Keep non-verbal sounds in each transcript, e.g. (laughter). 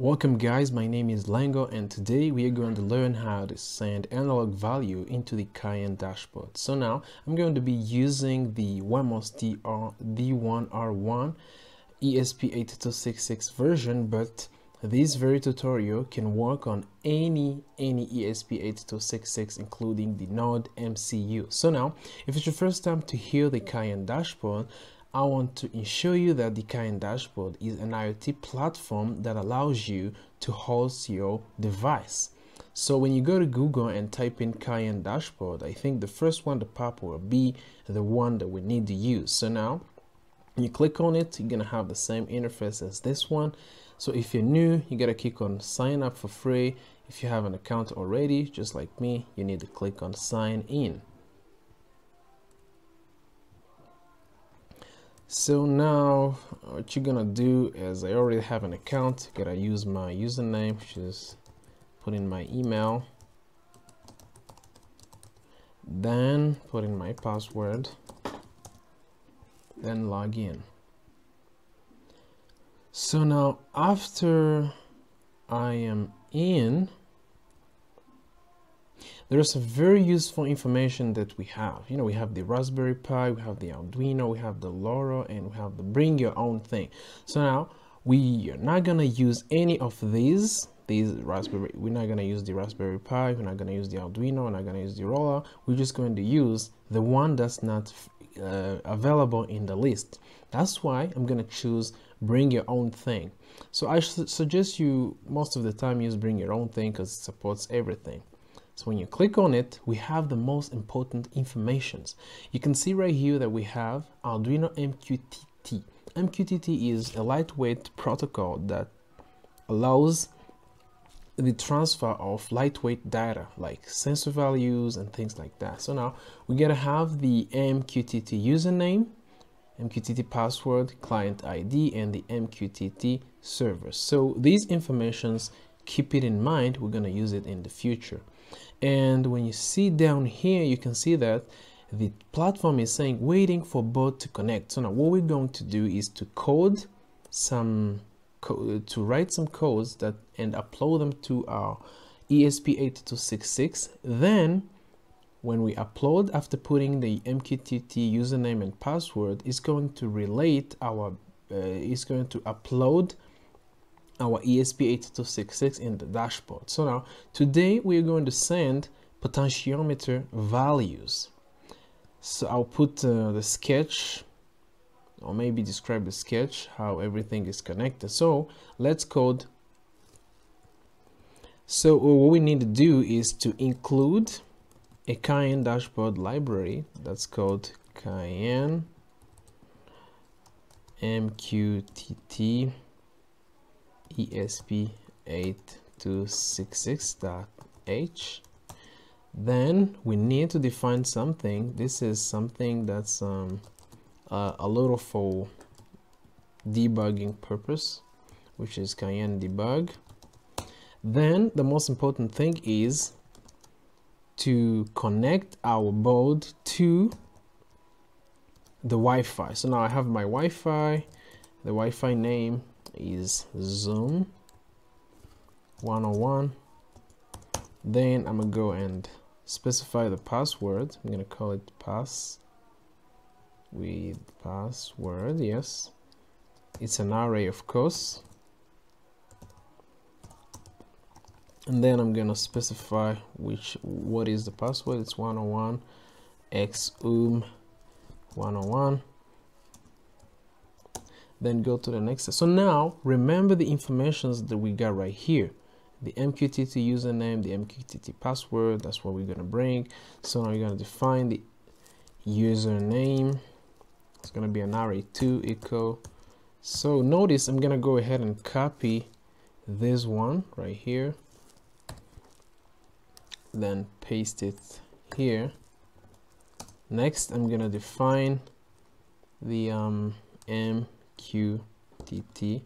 Welcome guys, my name is Lengo and today we are going to learn how to send analog value into the Cayenne dashboard. So now I'm going to be using the Wemos DR, D1R1 ESP8266 version but this very tutorial can work on any any ESP8266 including the Node MCU. So now if it's your first time to hear the Cayenne dashboard I want to show you that the Cayenne dashboard is an IoT platform that allows you to host your device. So when you go to Google and type in Cayenne dashboard, I think the first one to pop will be the one that we need to use. So now you click on it, you're gonna have the same interface as this one. So if you're new, you gotta click on sign up for free. If you have an account already, just like me, you need to click on sign in. So now what you're gonna do is I already have an account. Gotta use my username which is put in my email. Then put in my password. Then log in. So now after I am in there's some very useful information that we have. You know, we have the Raspberry Pi, we have the Arduino, we have the LoRa, and we have the bring your own thing. So now we are not gonna use any of these these raspberry we're not going to use the raspberry pi we're not going to use the arduino we're not going to use the LoRa we're just going to use the one that's not uh, available in the list that's why i'm going to choose bring your own thing so i suggest you most of the time use bring your own thing because it supports everything so when you click on it, we have the most important informations. You can see right here that we have Arduino MQTT. MQTT is a lightweight protocol that allows the transfer of lightweight data like sensor values and things like that. So now we gotta have the MQTT username, MQTT password, client ID, and the MQTT server. So these informations, keep it in mind, we're gonna use it in the future and when you see down here you can see that the platform is saying waiting for both to connect. So now what we're going to do is to code some code to write some codes that and upload them to our ESP8266 then when we upload after putting the MQTT username and password is going to relate our uh, is going to upload our ESP8266 in the dashboard. So now today we're going to send potentiometer values. So I'll put uh, the sketch or maybe describe the sketch how everything is connected. So let's code. So what we need to do is to include a Cayenne dashboard library that's called Cayenne MQTT esp8266.h then we need to define something. This is something that's um, uh, a little for debugging purpose which is cayenne debug. Then the most important thing is to connect our board to the Wi-Fi. So now I have my Wi-Fi the Wi-Fi name is zoom 101 then I'm gonna go and specify the password. I'm gonna call it pass with password yes. It's an array of course. And then I'm gonna specify which what is the password. It's 101 x um 101 then go to the next. So now remember the informations that we got right here. The MQTT username, the MQTT password, that's what we're gonna bring. So now you're gonna define the username. It's gonna be an array2 equal. So notice I'm gonna go ahead and copy this one right here. Then paste it here. Next, I'm gonna define the um, M qtt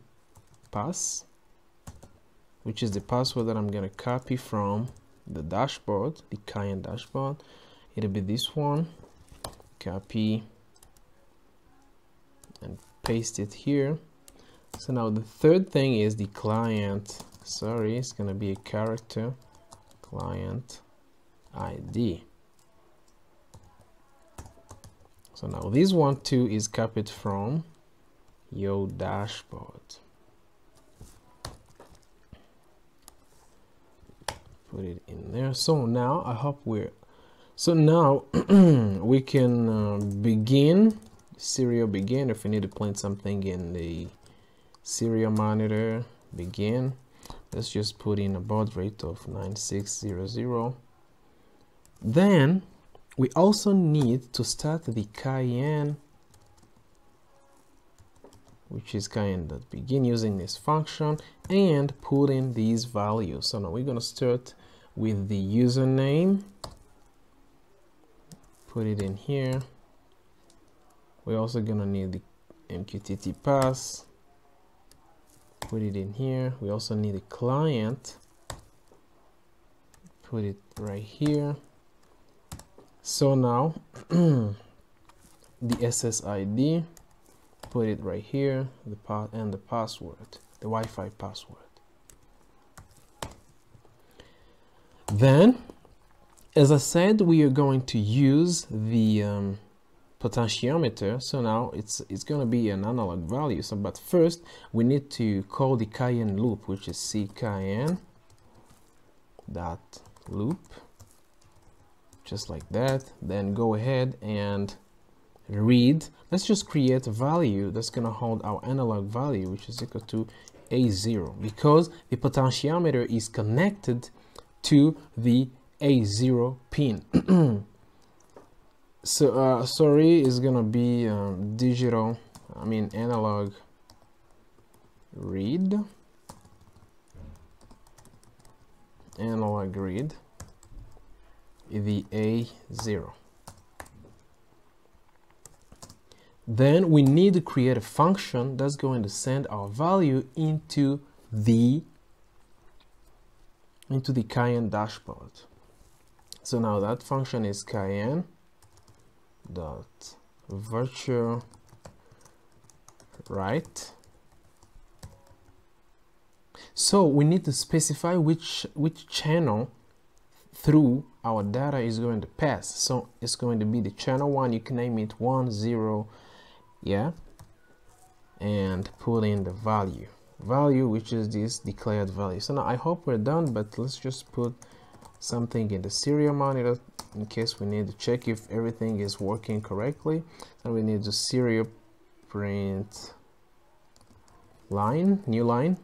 pass which is the password that I'm going to copy from the dashboard the Cayenne dashboard. It'll be this one. Copy and paste it here. So now the third thing is the client. Sorry it's gonna be a character client ID so now this one too is copied from your dashboard. Put it in there. So now I hope we're so now (clears throat) we can uh, begin. Serial begin. If we need to print something in the serial monitor begin. Let's just put in a baud rate of 9600 then we also need to start the cayenne which is cayenne that begin using this function and put in these values. So now we're going to start with the username put it in here. We're also going to need the mqtt pass put it in here. We also need a client put it right here. So now (clears throat) the SSID put it right here the path and the password the Wi-Fi password. Then as I said we are going to use the um, potentiometer. So now it's it's going to be an analog value. So but first we need to call the cayenne loop which is c cayenne dot loop just like that. Then go ahead and read let's just create a value that's going to hold our analog value which is equal to a0 because the potentiometer is connected to the a0 pin. (clears throat) So uh, sorry is gonna be um, digital I mean analog read. Analog read. The A0 then we need to create a function that's going to send our value into the into the Cayenne dashboard. So now that function is Cayenne dot virtual write so we need to specify which which channel through our data is going to pass. So it's going to be the channel one. You can name it one zero yeah? And put in the value. Value which is this declared value. So now i hope we're done but let's just put something in the serial monitor in case we need to check if everything is working correctly. And we need to serial print line new line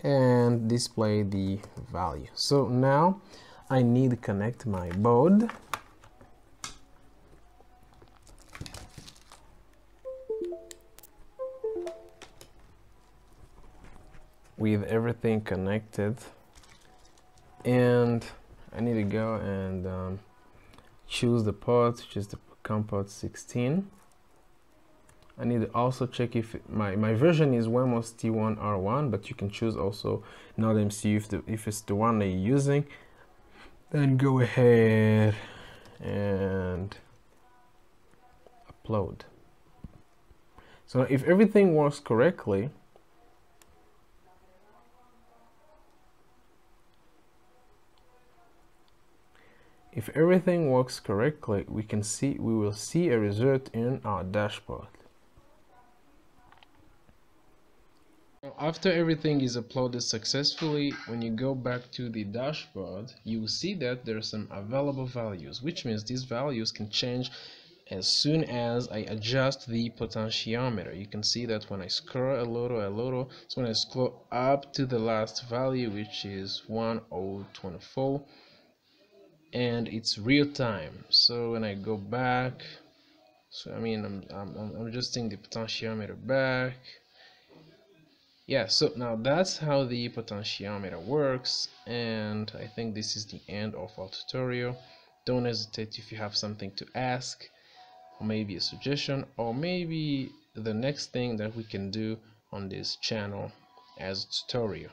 and display the value. So now I need to connect my baud with everything connected. And I need to go and um, choose the port which is the COM port 16 I need to also check if my, my version is WEMOS D1R1 but you can choose also NodeMCU if, the, if it's the one that you're using. Then go ahead and upload. So if everything works correctly If everything works correctly, we can see we will see a result in our dashboard. After everything is uploaded successfully, when you go back to the dashboard, you will see that there are some available values, which means these values can change as soon as I adjust the potentiometer. You can see that when I scroll a little, a little, so when I scroll up to the last value, which is 1024, and it's real time. So when I go back so I mean I'm, I'm, I'm adjusting the potentiometer back. Yeah so now that's how the potentiometer works and I think this is the end of our tutorial. Don't hesitate if you have something to ask or maybe a suggestion or maybe the next thing that we can do on this channel as a tutorial